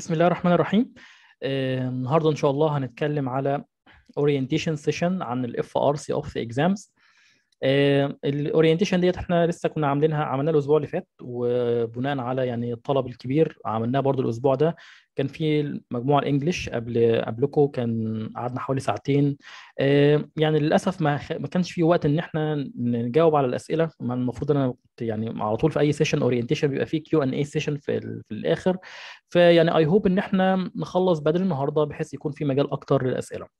بسم الله الرحمن الرحيم. آه، النهارده إن شاء الله هنتكلم على orientation session عن ال FRCOphth exams ال orientation ديت إحنا لسه كنا عاملينها عملناها الأسبوع اللي فات وبناء على يعني الطلب الكبير عملناها برضو الأسبوع ده. كان في مجموعة ال English قبل قبلكم كان قعدنا حوالي ساعتين. آه، يعني للأسف ما ما كانش في وقت إن إحنا نجاوب على الأسئلة. ما المفروض أنا كنت يعني على طول في أي session orientation بيبقى فيه Q and A session في في الآخر. فيعني I hope إن إحنا نخلص بدري النهارده بحيث يكون في مجال أكتر للأسئلة.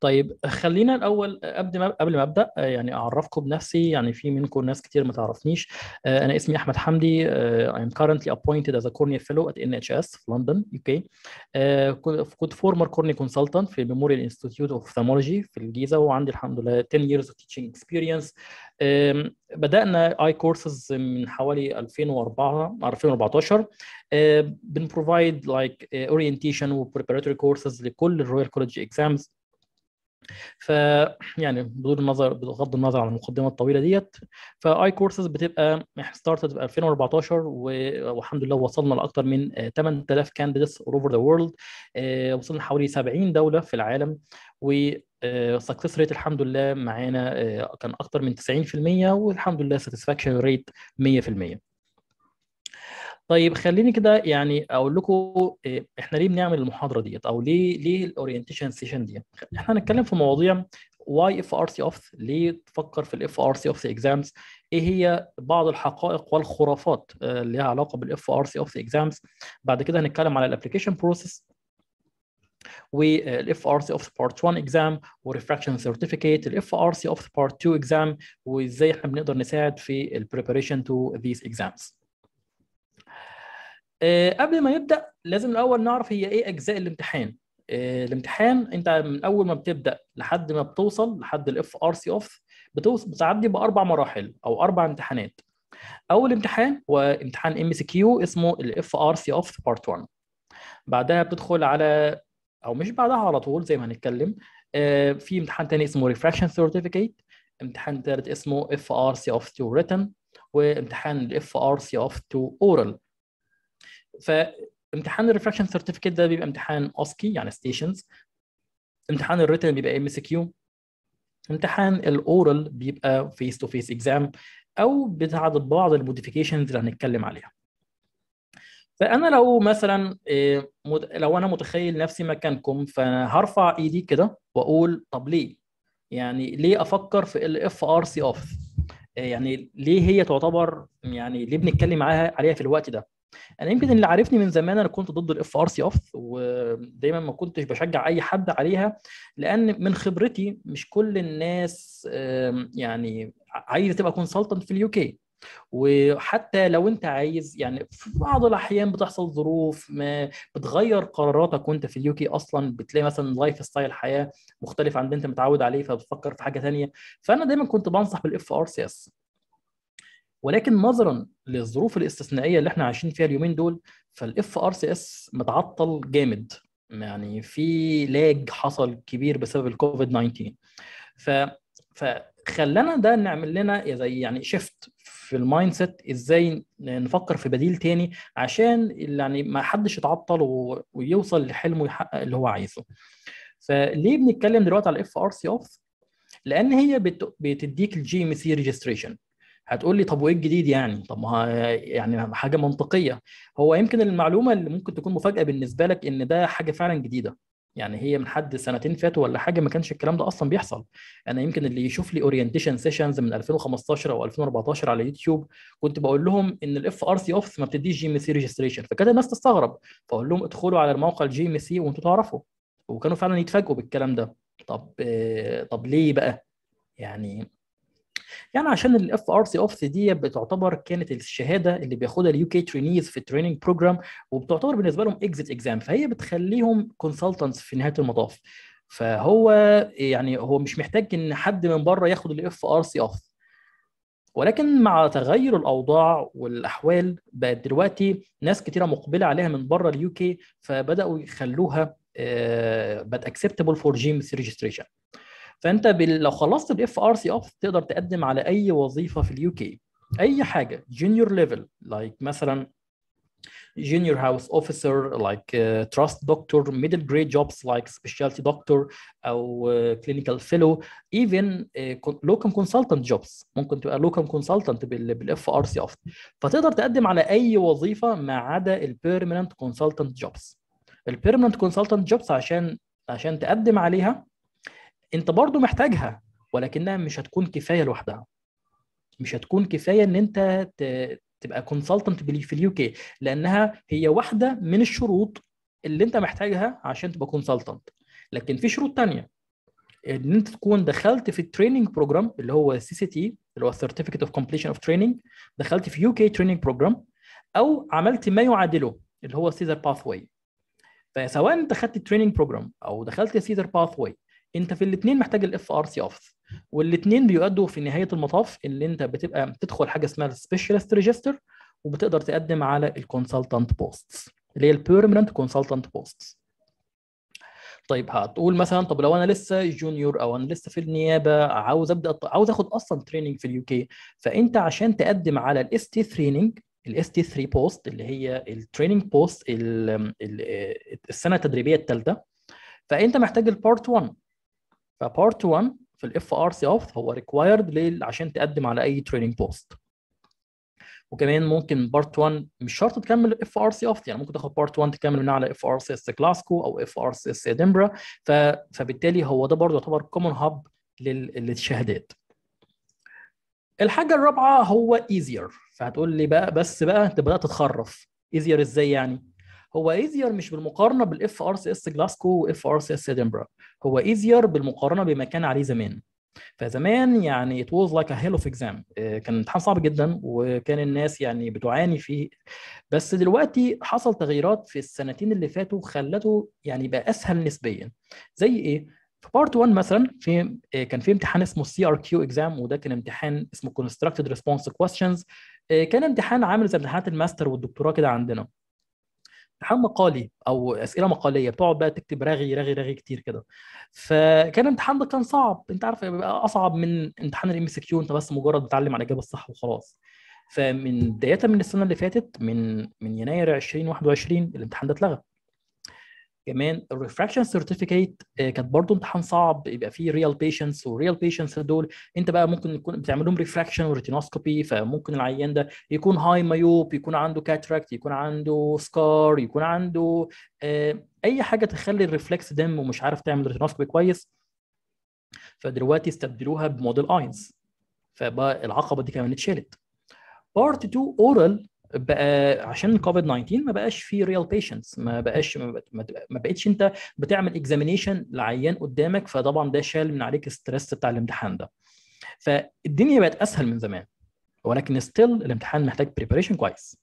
طيب خلينا الأول قبل ما قبل ما أبدأ آه، يعني أعرفكم بنفسي يعني في منكم ناس كتير ما تعرفنيش آه، أنا اسمي أحمد حمدي آه، I am currently appointed as a cornea fellow at NHS في لندن UK كنت former cornea consultant في Memorial Institute of Ophthalmology في الجيزة وعندي الحمد لله 10 years of teaching experience. آم، بدأنا اي كورسز من حوالي 2004 2014 آه، بن provide like orientation و preparatory courses لكل ال Royal College exams ف يعني بدون النظر بغض النظر عن المقدمة الطويلة ديت ف eye courses بتبقى started في 2014 و- والحمد لله وصلنا لاكثر من آه، 8000 candidates over the world وصلنا لحوالي 70 دولة في العالم و success rate الحمد لله معانا آه، كان أكثر من 90% والحمد لله satisfaction rate 100% طيب خليني كده يعني أقول لكم إيه، إحنا ليه بنعمل المحاضرة ديت؟ أو ليه ليه ال orientation session ديت؟ إحنا هنتكلم في مواضيع why FRCOphth ليه تفكر في ال FRCOphth exams إيه هي بعض الحقائق والخرافات آه، اللي لها علاقة بال FRCOphth exams بعد كده هنتكلم على ال application process وال FRCOphth Part 1 exam و refraction certificate ال FRCOphth Part 2 exam وإزاي إحنا بنقدر نساعد في ال preparation to these exams آه، قبل ما نبدا لازم الأول نعرف هي إيه أجزاء الامتحان. آه، الامتحان أنت من أول ما بتبدأ لحد ما بتوصل لحد ال FRCOphth بتعدي بأربع مراحل أو أربع امتحانات. أول امتحان هو امتحان MCQ اسمه ال FRCOphth Part 1 بعدها بتدخل على أو مش بعدها على طول زي ما هنتكلم. آه، في امتحان تاني اسمه refraction certificate امتحان ثالث اسمه اف ار سي اوف 2 ريتن وامتحان الاف ار سي اوف 2 اورال فامتحان ال refraction certificate ده بيبقى امتحان OSCE يعني stations امتحان ال written بيبقى MCQ امتحان ال oral بيبقى face to face exam أو بتاعت بعض ال modifications اللي هنتكلم عليها. فأنا لو مثلا مد- لو أنا متخيل نفسي مكانكم فهرفع إيدي كده وأقول طب ليه؟ يعني ليه أفكر في ال FRCOphth يعني ليه هي تعتبر يعني ليه بنتكلم عليها في الوقت ده؟ أنا يمكن اللي عارفني من زمان أنا كنت ضد ال FRCOphth ودايما ما كنتش بشجع أي حد عليها لأن من خبرتي مش كل الناس يعني عايزة تبقى consultant في ال UK. وحتى لو أنت عايز يعني في بعض الأحيان بتحصل ظروف ما بتغير قراراتك وأنت في ال UK أصلا بتلاقي مثلا lifestyle حياة مختلف عن اللي أنت متعود عليه فبتفكر في حاجة ثانية فأنا دايما كنت بنصح بال FRCS ولكن نظرا للظروف الاستثنائية اللي إحنا عايشين فيها اليومين دول فال FRCS متعطل جامد. يعني في lag حصل كبير بسبب الكوفيد 19 ف فخلانا ده نعمل لنا زي يعني shift في ال mindset إزاي نفكر في بديل تاني عشان يعني ما حدش يتعطل. ويوصل لحلمه يحقق اللي هو عايزه. فليه بنتكلم دلوقتي على ال FRCOphth لأن هي بت... بتديك ال GMC registration هتقول لي طب وإيه الجديد يعني؟ طب ما يعني حاجة منطقية. هو يمكن المعلومة اللي ممكن تكون مفاجأة بالنسبة لك إن ده حاجة فعلا جديدة. يعني هي من حد سنتين فاتوا ولا حاجة ما كانش الكلام ده أصلا بيحصل. أنا يمكن اللي يشوف لي orientation sessions من 2015 أو 2014 على يوتيوب كنت بقول لهم إن ال FRCOphth ما بتديش GMC registration فكانت الناس تستغرب. فأقول لهم ادخلوا على الموقع ال GMC وأنتوا تعرفوا. وكانوا فعلا يتفاجئوا بالكلام ده. طب آه، طب ليه بقى؟ يعني يعني عشان ال FRCOphth دي بتعتبر كانت الشهادة اللي بياخدها ال UK trainees في ال training program وبتعتبر بالنسبة لهم exit exam فهي بتخليهم consultants في نهاية المطاف. فهو يعني هو مش محتاج إن حد من بره ياخد ال FRCOphth ولكن مع تغير الأوضاع والأحوال بقت دلوقتي ناس كتيرة مقبلة عليها من بره ال UK فبدأوا يخلوها آه، بقت acceptable for GMC registration فأنت لو خلصت ال FRCOphth تقدر تقدم على أي وظيفة في ال UK. أي حاجة junior level like مثلا junior house officer like trust doctor middle grade jobs like specialty doctor أو clinical fellow even locum consultant jobs ممكن تبقى locum consultant بال FRCOphth فتقدر تقدم على أي وظيفة ما عدا ال permanent consultant jobs ال permanent consultant jobs عشان عشان تقدم عليها انت برضو محتاجها ولكنها مش هتكون كفاية لوحدها. مش هتكون كفاية إن أنت تبقى consultant في ال UK لأنها هي واحدة من الشروط اللي أنت محتاجها عشان تبقى consultant لكن في شروط تانية. إن أنت تكون دخلت في ال training program اللي هو CCT اللي هو certificate of completion of training دخلت في UK training program أو عملت ما يعادله اللي هو CESR pathway فسواء أنت خدت ال training program أو دخلت CESR pathway انت في الاثنين محتاج ال FRCOphth والاثنين بيؤدوا في نهاية المطاف اللي انت بتبقى بتدخل حاجة اسمها ال specialist register وبتقدر تقدم على ال consultant posts اللي هي ال permanent consultant posts طيب هتقول مثلا طب لو أنا لسه junior أو أنا لسه في النيابة عاوز أبدأ عاوز آخد أصلا training في ال UK فأنت عشان تقدم على الـ ST training الـ ST 3 post اللي هي الـ training post السنة التدريبية الثالثه فأنت محتاج الـ part 1 ف part 1 في الـ FRCOphth هو required عشان تقدم على أي training post وكمان ممكن part 1 مش شرط تكمل FRCOphth يعني ممكن تاخد part 1 تكمل منها على FRCS Glasgow أو FRCS Edinburgh فبالتالي هو ده برضه يعتبر common hub للشهادات. الحاجة الرابعة هو easier فهتقول لي بقى بس بقى أنت بدأت تتخرف easier إزاي يعني؟ هو easier مش بالمقارنة بال FRCS Glasgow و FRCS Edinburgh هو easier بالمقارنة بما كان عليه زمان. فزمان يعني it was like a hell of exam. كان امتحان صعب جدا وكان الناس يعني بتعاني فيه. بس دلوقتي حصل تغييرات في السنتين اللي فاتوا خلته يعني بقى أسهل نسبيا. زي إيه؟ في part 1 مثلا في كان في امتحان اسمه الـ CRQ exam وده كان امتحان اسمه constructed response questions كان امتحان عامل زي امتحانات الماستر والدكتوراه كده عندنا. امتحان مقالي أو أسئلة مقالية بتقعد بقى تكتب رغي رغي رغي كتير كده. فكان الامتحان ده كان صعب. أنت عارف بيبقى أصعب من امتحان الـ MCQ أنت بس مجرد بتعلم على الاجابه الصح وخلاص. فمن بداية من السنة اللي فاتت من من يناير 2021 الامتحان ده اتلغى. كمان الـ refraction certificate كانت برضه امتحان صعب يبقى فيه real patients وال real patients دول. انت بقى ممكن يكون بتعمل لهم refraction و retinoscopy فممكن العيان ده يكون high myope يكون عنده cataract يكون عنده scar يكون عنده أي حاجة تخلي الـ reflex dim ومش عارف تعمل retinoscopy كويس. فدلوقتي استبدلوها ب model eyes فبقى العقبة دي كمان اتشالت. part 2 oral بقى عشان الكوفيد 19 ما بقاش في real patients ما بقاش ما بقتش انت بتعمل examination لعيان قدامك فطبعا ده شال من عليك الـ stress بتاع الامتحان ده. فالدنيا بقت أسهل من زمان ولكن still الامتحان محتاج preparation كويس.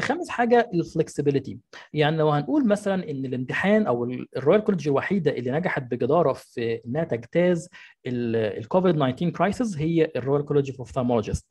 خامس حاجة الـ flexibility يعني لو هنقول مثلا إن الامتحان أو الـ Royal College الوحيدة اللي نجحت بجدارة في إنها تجتاز الكوفيد 19 crisis هي الـ Royal College of Ophthalmologists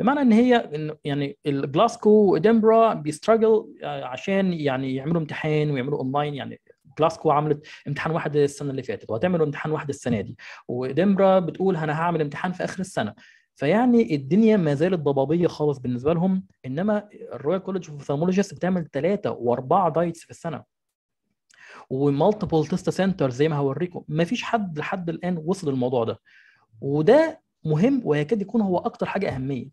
بمعنى إن هي يعني الـ Glasgow و Edinburgh بي struggle عشان يعني يعملوا امتحان ويعملوا اونلاين يعني Glasgow عملت امتحان واحد السنة اللي فاتت وهتعملوا امتحان واحد السنة دي. و Edinburgh بتقول أنا هعمل امتحان في آخر السنة. فيعني الدنيا ما زالت ضبابية خالص بالنسبة لهم إنما الـ Royal College of Ophthalmologists بتعمل ثلاثة وأربعة dates في السنة. و multiple test center زي ما هوريكم. ما فيش حد لحد الآن وصل للموضوع ده. وده مهم ويكاد يكون هو أكتر حاجة أهمية.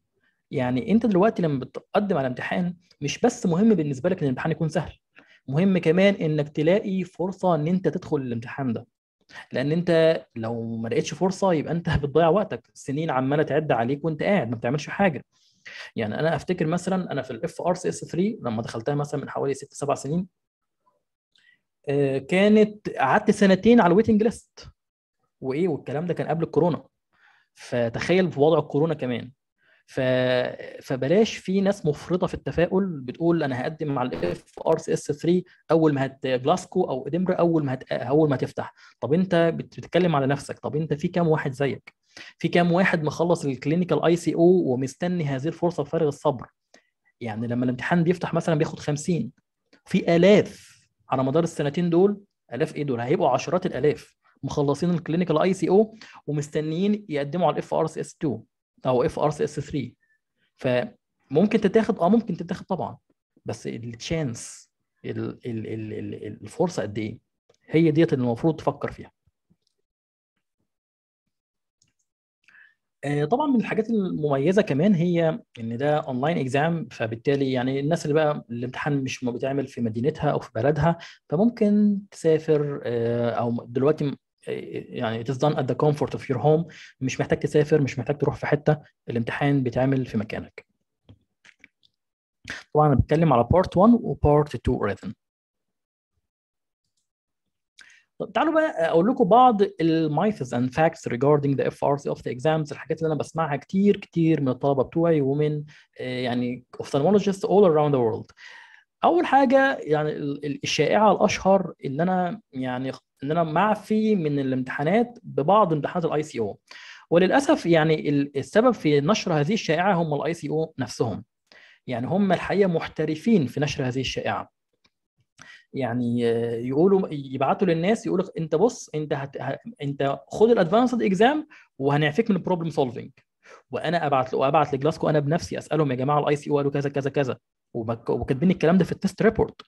يعني أنت دلوقتي لما بتقدم على امتحان مش بس مهم بالنسبة لك إن الامتحان يكون سهل. مهم كمان إنك تلاقي فرصة إن أنت تدخل الامتحان ده. لأن انت لو ما لقيتش فرصة يبقى انت بتضيع وقتك. سنين عمالة تعد عليك وانت قاعد ما بتعملش حاجة. يعني أنا أفتكر مثلا أنا في الـ FRCS 3 لما دخلتها مثلا من حوالي ست سبع سنين كانت قعدت سنتين على الـ waiting list وإيه؟ والكلام ده كان قبل الكورونا. فتخيل في وضع الكورونا كمان. ف... فبلاش في ناس مفرطة في التفاؤل بتقول أنا هقدم على الـ FRCS 3 أول ما هت Glasgow أو Edinburgh أول ما هت... أول ما تفتح. طب أنت بتتكلم على نفسك. طب أنت في كام واحد زيك؟ في كام واحد مخلص الكلينيكال اي سي أو ومستني هذه الفرصة بفارغ الصبر؟ يعني لما الامتحان بيفتح مثلا بياخد 50 في آلاف على مدار السنتين دول. آلاف إيه دول؟ هيبقوا عشرات الآلاف مخلصين الكلينيكال اي سي أو ومستنيين يقدموا على الاف آر إس 2 أو اف ار سي اس 3 فممكن تتاخد آه ممكن تتاخد طبعا. بس الـ chance الفرصة قد إيه؟ هي ديت اللي المفروض تفكر فيها. آه، طبعا من الحاجات المميزة كمان هي إن ده online exam فبالتالي يعني الناس اللي بقى الامتحان مش بيتعمل في مدينتها أو في بلدها فممكن تسافر آه، أو دلوقتي يعني it is done at the comfort of your home. مش محتاج تسافر مش محتاج تروح في حتة. الامتحان بيتعمل في مكانك. طبعا أنا بتكلم على part 1 و part 2 written طب تعالوا بقى أقول لكم بعض الـ myths and facts regarding the FRCOphth exams. الحاجات اللي أنا بسمعها كتير كتير من الطلبة بتوعي ومن يعني ophthalmologists all around the world. أول حاجة يعني الشائعة الأشهر اللي أنا يعني إن أنا معفي من الامتحانات ببعض امتحانات الـ ICO وللأسف يعني السبب في نشر هذه الشائعة هم الـ ICO نفسهم. يعني هم الحقيقة محترفين في نشر هذه الشائعة. يعني يقولوا يبعتوا للناس يقولوا أنت بص أنت هت... أنت خد الـ advanced exam وهنعفيك من الـ problem solving وأنا أبعت وابعت ل Glasgow أنا بنفسي أسألهم يا جماعة الـ ICO قالوا كذا كذا كذا. وكاتبين الكلام ده في الـ test report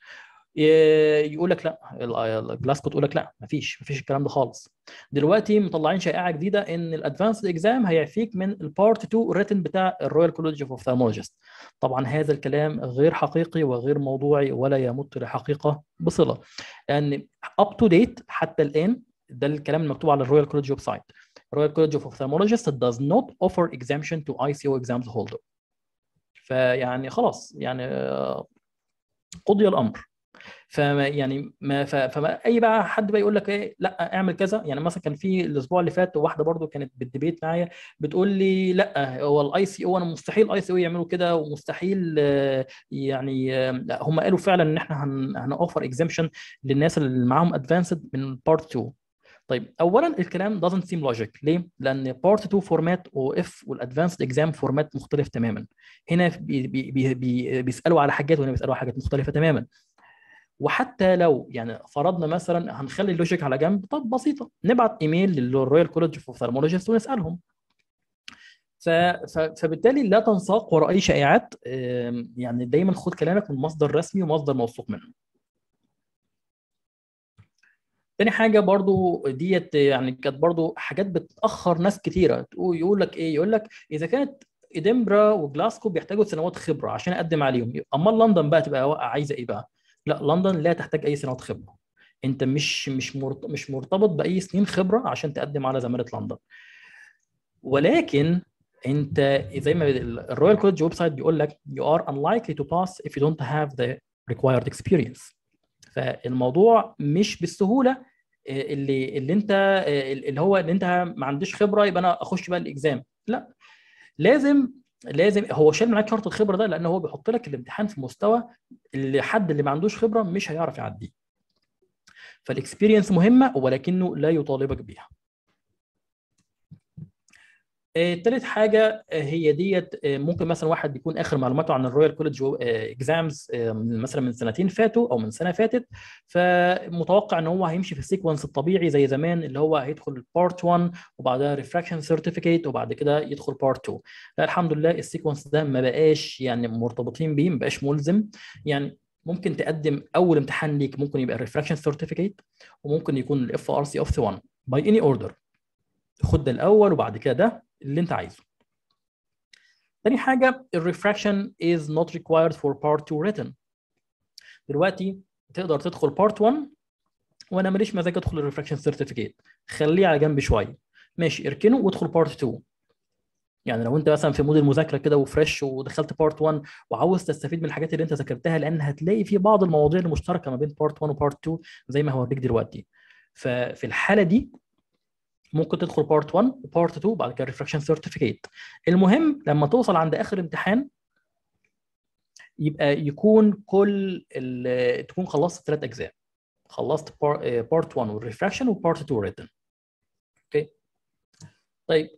يقول لك لا Glasgow تقول لك لا مفيش مفيش الكلام ده خالص. دلوقتي مطلعين شائعة جديدة إن الـ advanced exam هيعفيك من الـ part 2 written بتاع الـ Royal College of Ophthalmologists طبعا هذا الكلام غير حقيقي وغير موضوعي ولا يمت لحقيقة بصلة. لأن up to date حتى الآن ده الكلام المكتوب على الـ Royal College website Royal College of Ophthalmologists does not offer exemption to ICO exams holder. فيعني خلاص يعني قضي الأمر. فيعني ما فما أي بقى حد بقى يقول لك إيه لأ اعمل كذا. يعني مثلا كان في الأسبوع اللي فات واحدة برضو كانت بت debate معايا بتقول لي لأ هو الاي سي أو أنا مستحيل ال ICO يعملوا كده ومستحيل يعني هم قالوا فعلا إن إحنا هنوفر exemption للناس اللي معاهم advanced من part 2 طيب اولا الكلام doesn't seem logic. ليه؟ لأن part 2 format أو اف وال advanced exam format مختلف تماما. هنا بي بي بي بيسألوا على حاجات وهنا بيسألوا على حاجات مختلفة تماما. وحتى لو يعني فرضنا مثلا هنخلي ال logic على جنب طب بسيطة نبعت إيميل لل Royal College of Ophthalmologists ونسالهم. فبالتالي لا تنساق وراء اي شائعات يعني دايما خد كلامك من مصدر رسمي ومصدر موثوق منه. تاني حاجة برضو ديت يعني كانت برضو حاجات بتأخر ناس كتيرة. يقول لك إيه؟ يقول لك إذا كانت إدنبرا وجلاسكو بيحتاجوا سنوات خبرة عشان أقدم عليهم. أمال لندن بقى تبقى عايزة إيه بقى؟ لا لندن لا تحتاج أي سنوات خبرة. أنت مش مش مش مرتبط بأي سنين خبرة عشان تقدم على زمالة لندن. ولكن أنت زي ما ال Royal College website بيقول لك you are unlikely to pass if you don't have the required experience. فالموضوع مش بالسهولة اللي اللي أنت اللي هو اللي أنت ما عنديش خبرة يبقى أنا أخش بقى ال exam. لا لازم لازم هو شايل معاك شرط الخبرة ده لأن هو بيحط لك الامتحان في مستوى اللي حد اللي ما عندوش خبرة مش هيعرف يعديه. فال experience مهمة ولكنه لا يطالبك بيها. ثالث حاجة هي ديت ممكن مثلا واحد يكون آخر معلوماته عن ال Royal College exams مثلا من سنتين فاتوا أو من سنة فاتت. فمتوقع إن هو هيمشي في ال sequence الطبيعي زي زمان اللي هو هيدخل part 1 وبعدها refraction certificate وبعد كده يدخل part 2 لا الحمد لله ال sequence ده ما بقاش يعني مرتبطين بيه ما بقاش ملزم. يعني ممكن تقدم أول امتحان ليك ممكن يبقى ال refraction certificate وممكن يكون ال FRCOphth 1 by any order خد ده الأول وبعد كده ده اللي أنت عايزه. تاني حاجة ال refraction is not required for part 2 written. دلوقتي تقدر تدخل part 1 وأنا ماليش مزاج أدخل ال refraction certificate خليه على جنب شوية. ماشي اركنه وادخل part 2 يعني لو أنت مثلا في mood المذاكرة كده و fresh ودخلت part 1 وعاوز تستفيد من الحاجات اللي أنت ذاكرتها لأن هتلاقي في بعض المواضيع المشتركة ما بين part 1 و part 2 زي ما هوريك دلوقتي. ففي الحالة دي ممكن تدخل part 1 و part 2 بعد كده refraction certificate المهم لما توصل عند آخر امتحان يبقى يكون كل تكون خلصت ثلاث أجزاء. خلصت part 1 وال refraction و part 2 written okay طيب.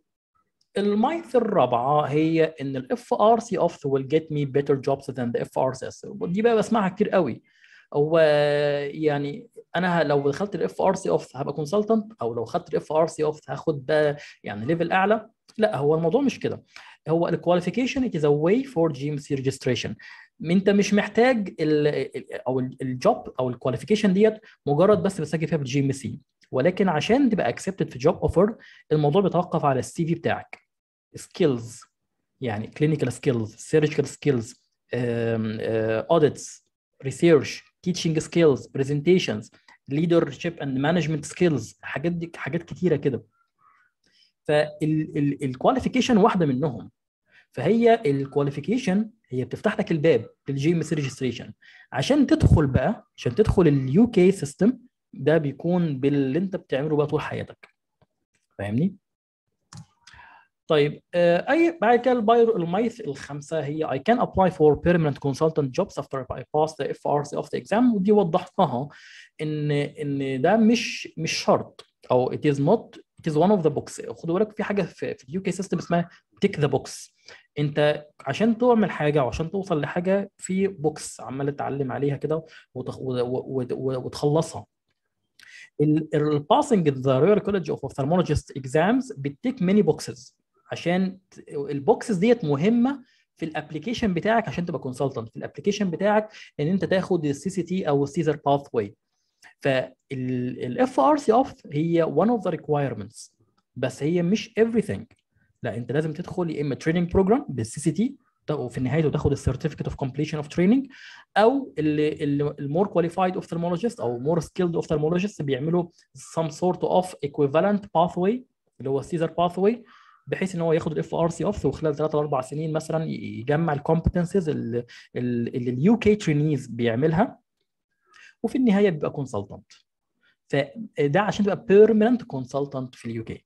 ال myth الرابعة هي إن ال FRCOphth will get me better jobs than the FRCS دي بقى بسمعها كتير قوي. هو يعني أنا لو دخلت ال FRCOphth هبقى consultant أو لو خدت ال FRCOphth هاخد بقى يعني level أعلى. لا هو الموضوع مش كده. هو ال qualification it is a way for GMC registration. أنت مش محتاج ال أو ال job أو ال qualification ديت مجرد بس بتسجل فيها بال GMC ولكن عشان تبقى accepted في job offer الموضوع بيتوقف على ال CV بتاعك. skills يعني clinical skills surgical skills audits research teaching skills presentations leadership and management skills حاجات دي حاجات كتيرة كده. فال qualification واحدة منهم. فهي ال qualification هي بتفتح لك الباب لل GMC registration عشان تدخل بقى عشان تدخل ال UK system ده بيكون باللي انت بتعمله بقى طول حياتك. فاهمني؟ طيب آه، أي بعد كده البايرو ال myth الخمسة هي I can apply for permanent consultant jobs after I pass the FRCOphth exam. ودي وضحتها إن إن ده مش مش شرط. أو it is not it is one of the box خدوا بالك في حاجة في, في ال UK system اسمها tick the box أنت عشان تعمل حاجة وعشان توصل لحاجة في box عمال تتعلم عليها كده. وتخلصها. ال passing the Royal College of Ophthalmologists exams بت tick many boxes عشان ال boxes ديت مهمة في ال application بتاعك عشان تبقى consultant في ال application بتاعك إن أنت تاخد ال CCT أو ال CESR pathway فال FRCOphth هي one of the requirements. بس هي مش everything. لا أنت لازم تدخل يا إما training program بال CCT وفي النهاية تاخد ال certificate of completion of training أو ال more qualified ophthalmologist أو more skilled ophthalmologist بيعملوا some sort of equivalent pathway اللي هو ال CESR pathway بحيث إن هو ياخد ال FRCOphth وخلال 3 4 سنين مثلا يجمع ال competences اللي ال UK trainees بيعملها وفي النهاية بيبقى consultant فده عشان تبقى permanent consultant في ال UK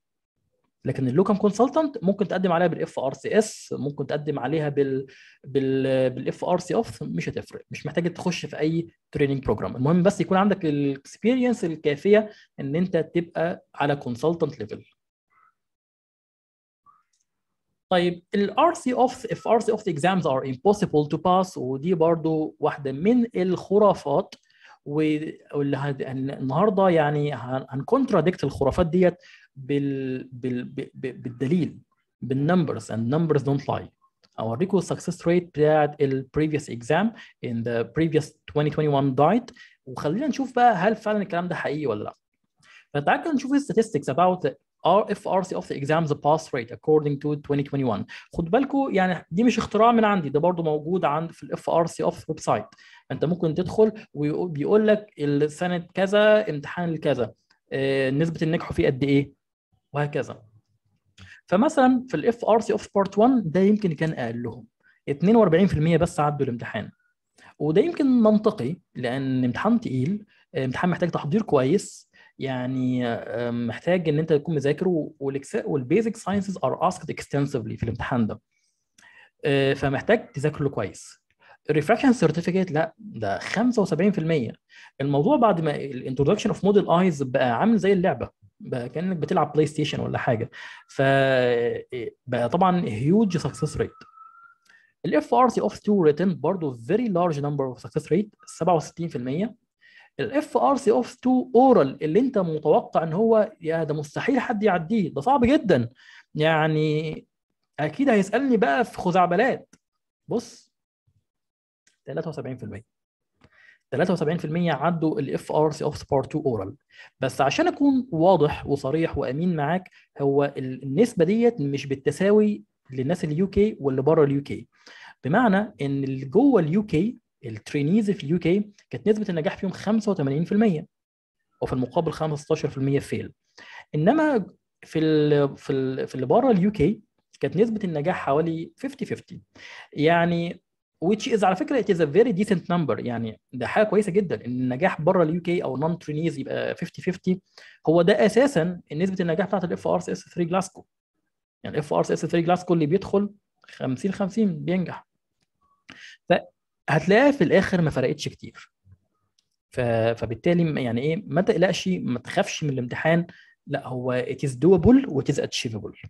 لكن ال locum consultant ممكن تقدم عليها بال FRCS ممكن تقدم عليها بال بال بال FRCOphth مش هتفرق. مش محتاج تخش في أي training program المهم بس يكون عندك ال experience الكافية إن أنت تبقى على consultant level طيب الار سي اوف if سي اوف exams are impossible to pass ودي برضو واحدة من الخرافات واللي هد... النهارده يعني هن contradict الخرافات ديت بال... بال... بالدليل بال numbers and numbers don't lie. أوريكم ال success rate بتاعت ال previous exam in the previous 2021 diet وخلينا نشوف بقى هل فعلا الكلام ده حقيقي ولا لأ. فتعال كده نشوف about the FRCOphth exams pass rate according to 2021 خد بالكم يعني دي مش اختراع من عندي ده برضو موجود عند في ال FRCOphth website انت ممكن تدخل وبيقول لك السنة كذا امتحان الكذا. آه، نسبة النجح فيه قد إيه؟ وهكذا. فمثلا في ال FRCOphth Part 1 ده يمكن كان أقلهم. 42% بس عدوا الامتحان. وده يمكن منطقي لأن امتحان تقيل امتحان محتاج تحضير كويس. يعني محتاج إن أنت تكون مذاكر وال basic sciences are asked extensively في الامتحان ده. آه، فمحتاج تذاكر له كويس. ال refraction certificate لا ده 75% الموضوع بعد ما ال introduction of model eyes بقى عامل زي اللعبة. بقى كأنك بتلعب PlayStation ولا حاجة. ف بقى طبعا huge success rate ال FRCOphth 2 written برضه very large number of success rate 67% ال FRCOphth 2 oral اللي انت متوقع ان هو يا ده مستحيل حد يعديه ده صعب جدا. يعني أكيد هيسألني بقى في خزعبلات. بص 73% 73% عدوا ال FRCOphth Part 2 oral بس عشان أكون واضح وصريح وأمين معاك هو النسبة ديت مش بالتساوي للناس ال UK واللي بره ال UK بمعنى إن اللي جوه ال UK ال trainees في ال UK كانت نسبة النجاح فيهم 85% وفي المقابل 15% fail إنما في ال في ال في اللي بره ال UK كانت نسبة النجاح حوالي 50 50 يعني which is على فكرة it is a very decent number. يعني ده حاجة كويسة جدا إن النجاح بره ال UK أو non trainees يبقى 50 50 هو ده أساسا نسبة النجاح بتاعت ال FRCS 3 Glasgow يعني ال FRCS 3 Glasgow اللي بيدخل 50 50 بينجح. فهتلاقيها في الآخر ما فرقتش كتير. فبالتالي يعني إيه ما تقلقش ما تخافش من الامتحان. لا هو it is doable و it is achievable.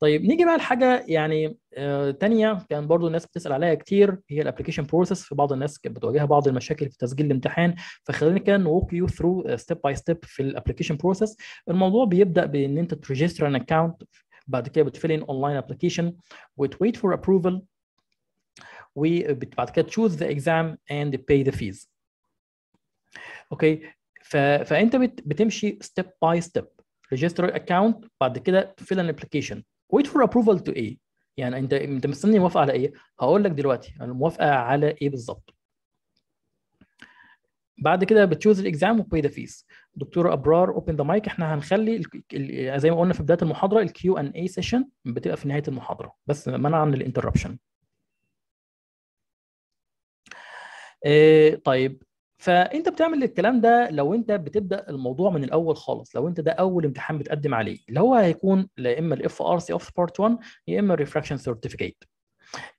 طيب نيجي بقى لحاجة يعني آه تانية. كان برضو الناس بتسأل عليها كتير. هي ال application process في بعض الناس كانت بتواجهها بعض المشاكل في تسجيل الامتحان. فخلينا كده walk you through step by step في ال application process الموضوع بيبدأ بإن أنت ت register an account بعد كده بت fill an online application وت wait for approval وبعد كده choose the exam and pay the fees okay ف... فأنت بت... بتمشي step by step register account بعد كده ت fill an application wait for approval to إيه يعني انت أنت مستني موافقة على إيه هقول لك دلوقتي الموافقه على إيه بالظبط. بعد كده بت choose ال exam و pay the fees دكتور أبرار open the mic إحنا هنخلي. زي ما قلنا في بداية المحاضرة ال Q and A session بتبقى في نهاية المحاضرة. بس منعا لل interruption إيه طيب. فأنت بتعمل الكلام ده لو أنت بتبدأ الموضوع من الأول خالص لو أنت ده أول امتحان بتقدم عليه اللي هو هيكون لا إما ال FRCOphth Part 1 يا إما ال refraction certificate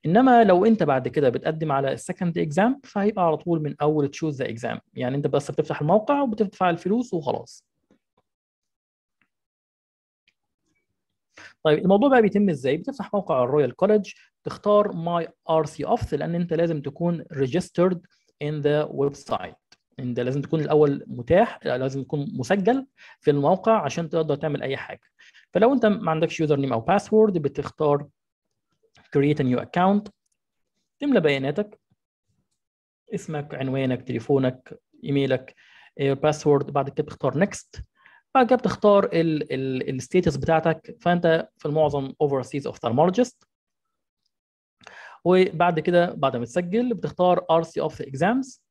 إنما لو أنت بعد كده بتقدم على ال second exam فهيبقى على طول من أول choose the exam يعني أنت بس بتفتح الموقع وبتدفع الفلوس وخلاص. طيب الموضوع بقى بيتم إزاي؟ بتفتح موقع ال Royal College تختار My RCOphth لأن أنت لازم تكون registered in the website أنت لازم تكون الأول متاح لازم تكون مسجل في الموقع عشان تقدر تعمل أي حاجة. فلو أنت ما عندكش username أو password بتختار create a new account تملى بياناتك اسمك عنوانك تليفونك email ك password بعد كده بتختار next. بعد كده بتختار ال status بتاعتك فأنت في المعظم overseas ophthalmologist وبعد كده بعد ما تسجل بتختار RCOphth exams.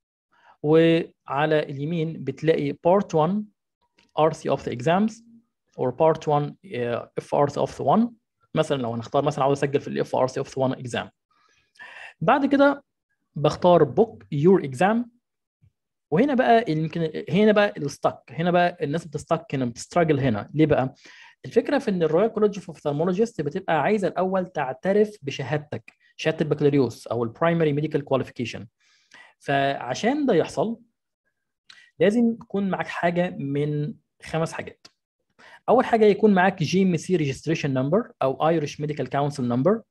وعلى اليمين بتلاقي part 1 RC of the exams or part 1 uh, FRC of the 1 مثلا لو هنختار مثلا عاوز أسجل في ال FRCOphth 1 exam بعد كده بختار book your exam وهنا بقى يمكن هنا بقى ال stuck هنا بقى الناس بت stuck هنا بت struggle هنا. ليه بقى؟ الفكرة في إن ال Royal College of Ophthalmologists بتبقى عايزة الأول تعترف بشهادتك شهادة البكالوريوس أو ال primary medical qualification فعشان ده يحصل لازم يكون معاك حاجة من خمس حاجات. أول حاجة يكون معاك GMC registration number أو Irish Medical Council number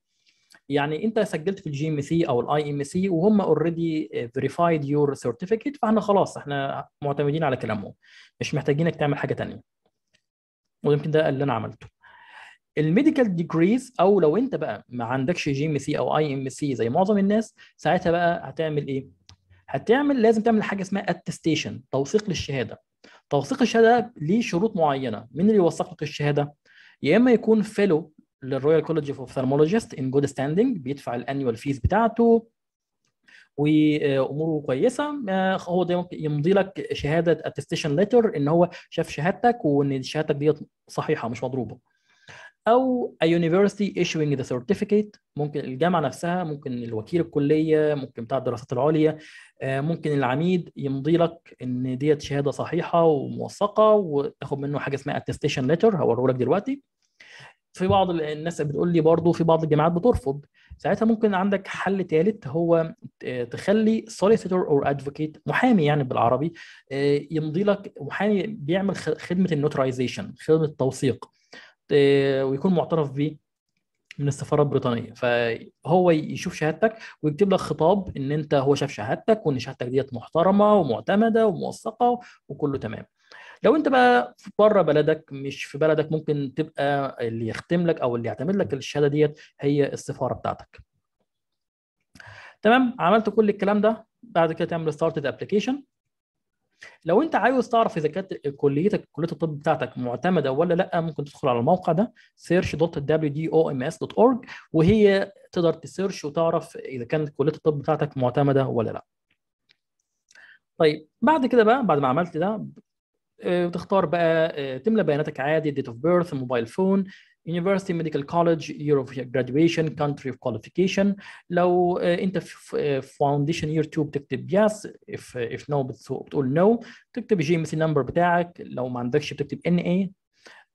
يعني انت سجلت في ال GMC أو ال IMC وهم already verified your certificate فاحنا خلاص إحنا معتمدين على كلامهم. مش محتاجينك تعمل حاجة ثانية ويمكن ده اللي أنا عملته. ال medical degrees أو لو أنت بقى ما عندكش جي إم سي أو آي إم سي زي معظم الناس ساعتها بقى هتعمل إيه؟ هتعمل لازم تعمل حاجة اسمها attestation توثيق للشهادة. توثيق الشهادة ليه شروط معينة؟ مين اللي يوثق لك الشهادة؟ يا إما يكون fellow لل Royal College of Ophthalmologists in good standing بيدفع ال annual fees بتاعته واموره كويسة. هو ده ممكن يمضي لك شهادة attestation letter إن هو شاف شهادتك وإن شهادتك ديت صحيحة مش مضروبة. أو a university issuing the certificate ممكن الجامعة نفسها ممكن الوكيل الكلية ممكن بتاع الدراسات العليا. ممكن العميد يمضي لك إن ديت شهادة صحيحة وموثقة وتاخد منه حاجة اسمها attestation letter هوريه لك دلوقتي. في بعض الناس بتقول لي برضه في بعض الجامعات بترفض. ساعتها ممكن عندك حل ثالث هو تخلي solicitor or advocate محامي يعني بالعربي يمضي لك محامي بيعمل خدمة النوترايزيشن خدمة التوثيق ويكون معترف به من السفاره البريطانية. فهو يشوف شهادتك ويكتب لك خطاب إن أنت هو شاف شهادتك وإن شهادتك ديت محترمة ومعتمدة وموثقة وكله تمام. لو انت بقى بره بلدك مش في بلدك ممكن تبقى اللي يختم لك أو اللي يعتمد لك الشهادة ديت هي السفارة بتاعتك. تمام؟ عملت كل الكلام ده بعد كده تعمل start application لو انت عاوز تعرف إذا كانت كليتك كلية الطب بتاعتك معتمدة ولا لأ ممكن تدخل على الموقع ده search.wdoms.org وهي تقدر ت search وتعرف إذا كانت كلية الطب بتاعتك معتمدة ولا لأ. طيب بعد كده بقى بعد ما عملت ده بتختار بقى تملى بياناتك عادي date of birth mobile phone University Medical College year of graduation country of qualification. لو انت في foundation year 2 بتكتب yes if if no بتقول no. تكتب ال GMC number بتاعك لو ما عندكش بتكتب NA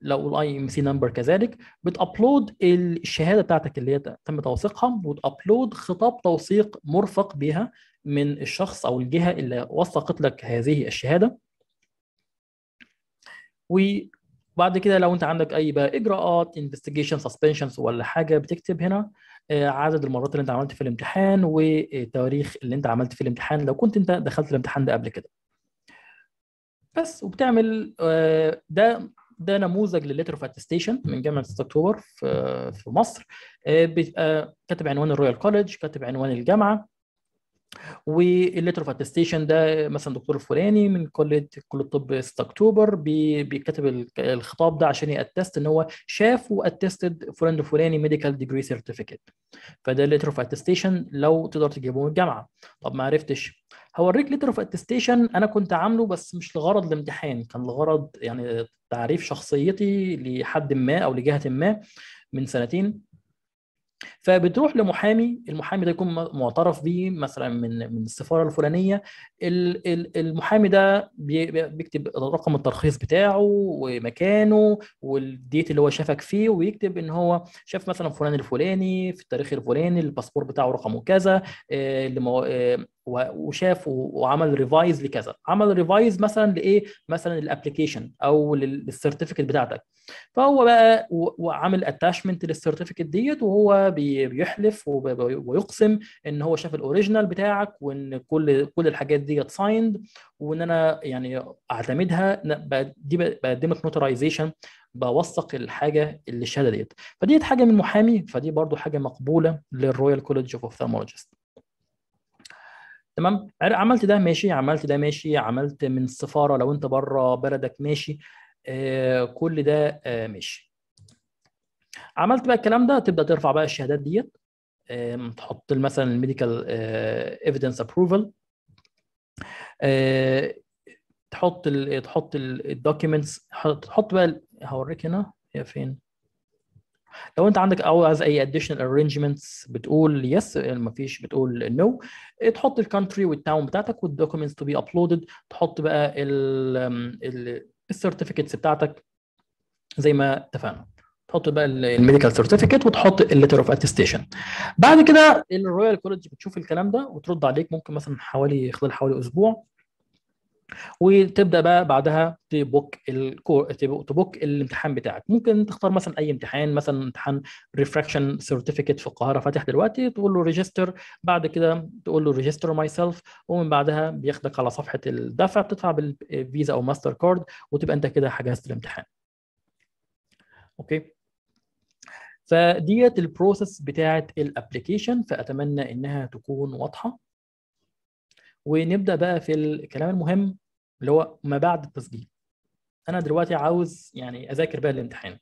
لو ال IMC number كذلك. بت upload الشهادة بتاعتك اللي هي تم توثيقها وت upload خطاب توثيق مرفق بها من الشخص أو الجهة اللي وثقت لك هذه الشهادة. وبعد كده لو انت عندك اي بقى اجراءات investigation suspensions ولا حاجة بتكتب هنا عدد المرات اللي انت عملت في الامتحان والتواريخ اللي انت عملت في الامتحان لو كنت انت دخلت الامتحان ده قبل كده. بس وبتعمل ده ده نموذج للل letter of attestation من جامعة 6 أكتوبر في في مصر بيبقى كاتب عنوان ال Royal College كاتب عنوان الجامعة وال letter of attestation ده مثلا دكتور الفلاني من كليه كليه الطب 6 أكتوبر بيكتب الخطاب ده عشان ي attest إن هو شاف و attested فلان الفلاني medical degree certificate فده ال letter of attestation لو تقدر تجيبه من الجامعة. طب ما عرفتش. هوريك letter of attestation أنا كنت عامله بس مش لغرض الامتحان كان لغرض يعني تعريف شخصيتي لحد ما أو لجهة ما من سنتين. فبتروح لمحامي المحامي ده يكون معترف به مثلا من من السفارة الفلانية. المحامي ده بيكتب رقم الترخيص بتاعه ومكانه وال date اللي هو شافك فيه ويكتب إن هو شاف مثلا فلان الفلاني في التاريخ الفلاني الباسبور بتاعه رقمه كذا وشاف وعمل revise لكذا. عمل revise مثلا لإيه؟ مثلا ال application أو لل certificate بتاعتك. فهو بقى وعامل attachment لل certificate ديت وهو بيحلف ويقسم إن هو شاف ال original بتاعك وإن كل كل الحاجات ديت signed وإن أنا يعني أعتمدها دي بقدمك notarization بوثق الحاجة اللي الشهاده ديت. فديت حاجة من محامي فدي برضو حاجة مقبولة لل Royal College of Ophthalmologists تمام؟ عملت ده ماشي. عملت ده ماشي. عملت من السفارة لو انت بره بلدك ماشي. آه كل ده آه ماشي. عملت بقى الكلام ده تبدأ ترفع بقى الشهادات ديت. آه تحط مثلا ال medical evidence approval تحط ال تحط ال documents تحط بقى هوريك هنا هي فين؟ لو انت عندك أو عايز اي additional arrangements بتقول yes ما فيش بتقول no no. تحط ال country وال town بتاعتك وال documents to be uploaded تحط بقى ال certificates بتاعتك زي ما اتفقنا تحط بقى ال medical certificate وتحط ال letter of attestation بعد كده ال Royal College بتشوف الكلام ده وترد عليك ممكن مثلا حوالي خلال حوالي أسبوع وتبدأ بقى بعدها ت book الكور ت book الامتحان بتاعك. ممكن تختار مثلا أي امتحان مثلا امتحان refraction certificate في القاهرة فاتح دلوقتي تقول له register بعد كده تقول له register myself ومن بعدها بياخدك على صفحة الدفع بتدفع بالفيزا أو ماستر كارد وتبقى أنت كده حجزت الامتحان. okay؟ فديت ال process بتاعه ال application فأتمنى إنها تكون واضحة. ونبدأ بقى في الكلام المهم اللي هو ما بعد التسجيل. أنا دلوقتي عاوز يعني أذاكر بقى الامتحان.